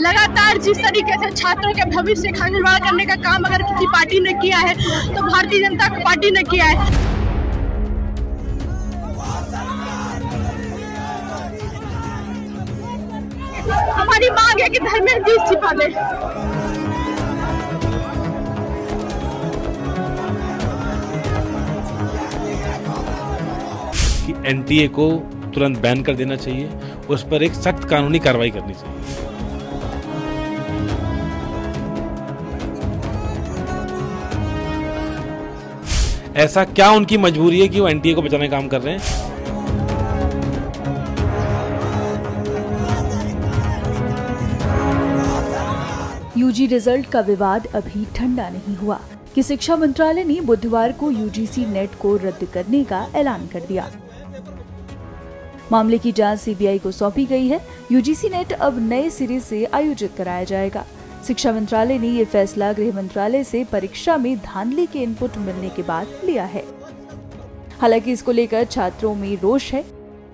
लगातार जिस तरीके से छात्रों के भविष्य का निर्माण करने का काम अगर किसी पार्टी ने किया है तो भारतीय जनता पार्टी ने किया है। हमारी मांग है कि धर्मेंद्र जी इस्तीफा दें एनटीए को तुरंत बैन कर देना चाहिए, उस पर एक सख्त कानूनी कार्रवाई करनी चाहिए। ऐसा क्या उनकी मजबूरी है कि वो एनटीए को बचाने का काम कर रहे हैं? यूजी रिज़ल्ट का विवाद अभी ठंडा नहीं हुआ, कि शिक्षा मंत्रालय ने बुधवार को यूजीसी नेट को रद्द करने का ऐलान कर दिया। मामले की जाँच सीबीआई को सौंपी गई है। यूजीसी नेट अब नए सिरे से आयोजित कराया जाएगा। शिक्षा मंत्रालय ने ये फैसला गृह मंत्रालय से परीक्षा में धांधली के इनपुट मिलने के बाद लिया है। हालाँकि इसको लेकर छात्रों में रोष है।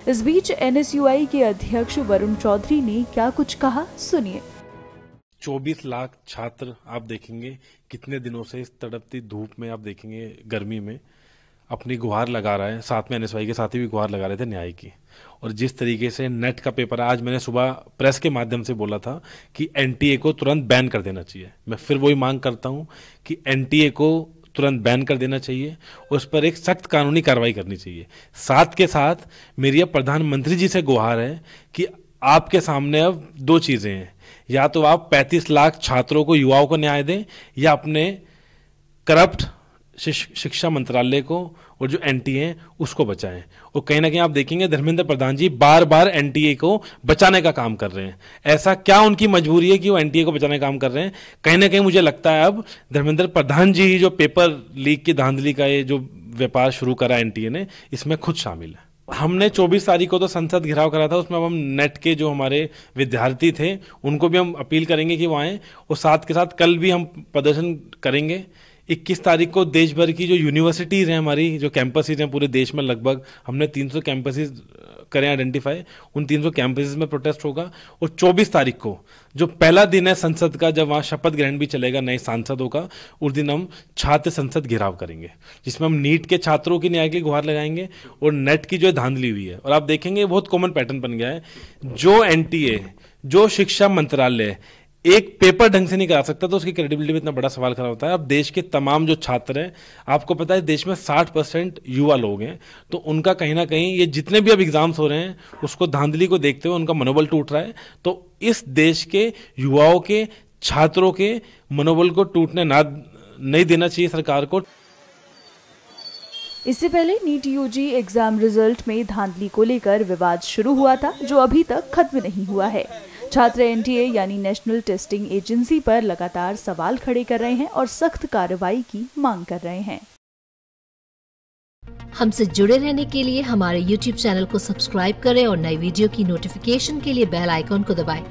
इस बीच एनएसयूआई के अध्यक्ष वरुण चौधरी ने क्या कुछ कहा, सुनिए। 24 लाख छात्र आप देखेंगे, कितने दिनों से इस तड़पती धूप में आप देखेंगे, गर्मी में। अपनी गुहार लगा रहे हैं। साथ में एनएसवाई के साथी भी गुहार लगा रहे थे न्याय की। और जिस तरीके से नेट का पेपर, आज मैंने सुबह प्रेस के माध्यम से बोला था कि एनटीए को तुरंत बैन कर देना चाहिए। मैं फिर वही मांग करता हूँ कि एनटीए को तुरंत बैन कर देना चाहिए उस पर एक सख्त कानूनी कार्रवाई करनी चाहिए। साथ के साथ मेरी अब प्रधानमंत्री जी से गुहार है कि आपके सामने अब दो चीज़ें हैं। या तो आप 35 लाख छात्रों को, युवाओं को न्याय दें या अपने करप्ट शिक्षा मंत्रालय को और जो एनटीए है, उसको बचाएँ। और कहीं ना कहीं आप देखेंगे, धर्मेंद्र प्रधान जी बार बार एनटीए को बचाने का काम कर रहे हैं। ऐसा क्या उनकी मजबूरी है कि वो एनटीए को बचाने का काम कर रहे हैं? कहीं ना कहीं मुझे लगता है अब धर्मेंद्र प्रधान जी ही जो पेपर लीक की धांधली का ये जो व्यापार शुरू करा एनटीए ने, इसमें खुद शामिल है। हमने 24 तारीख को तो संसद घिराव करा था, उसमें अब हम नेट के जो हमारे विद्यार्थी थे, उनको भी हम अपील करेंगे कि वो आएँ। और साथ के साथ कल भी हम प्रदर्शन करेंगे। 21 तारीख को देश भर की जो यूनिवर्सिटीज़ हैं हमारी, जो कैंपसेज हैं पूरे देश में लगभग, हमने 300 सौ कैंपसेज करें आइडेंटिफाई उन 300 सौ कैंपसेज में प्रोटेस्ट होगा। और 24 तारीख को, जो पहला दिन है संसद का, जब वहाँ शपथ ग्रहण भी चलेगा, नए सांसदों का, उस दिन हम छात्र संसद घेराव करेंगे, जिसमें हम नीट के छात्रों की न्याय की गुहार लगाएँगे और नेट की जो धांधली हुई है। और आप देखेंगे, बहुत कॉमन पैटर्न बन गया है। जो एनटीए जो शिक्षा मंत्रालय एक पेपर ढंग से नहीं करा सकता तो उसकी क्रेडिबिलिटी में इतना बड़ा सवाल खड़ा होता है। अब देश के तमाम जो छात्र हैं, आपको पता है देश में 60 परसेंट युवा लोग हैं तो उनका कहीं ना कहीं ये जितने भी अब एग्ज़ाम्स हो रहे हैं, उसको धांधली को देखते हुए उनका मनोबल टूट रहा है। तो इस देश के युवाओं के, छात्रों के मनोबल को टूटने ना, नहीं देना चाहिए सरकार को। इससे पहले नीट यूजी एग्ज़ाम रिज़ल्ट में धांधली को लेकर विवाद शुरू हुआ था, जो अभी तक खत्म नहीं हुआ है। छात्र एनटीए यानी नेशनल टेस्टिंग एजेंसी पर लगातार सवाल खड़े कर रहे हैं और सख्त कार्रवाई की मांग कर रहे हैं। हमसे जुड़े रहने के लिए हमारे YouTube चैनल को सब्सक्राइब करें और नई वीडियो की नोटिफिकेशन के लिए बेल आइकॉन को दबाएँ।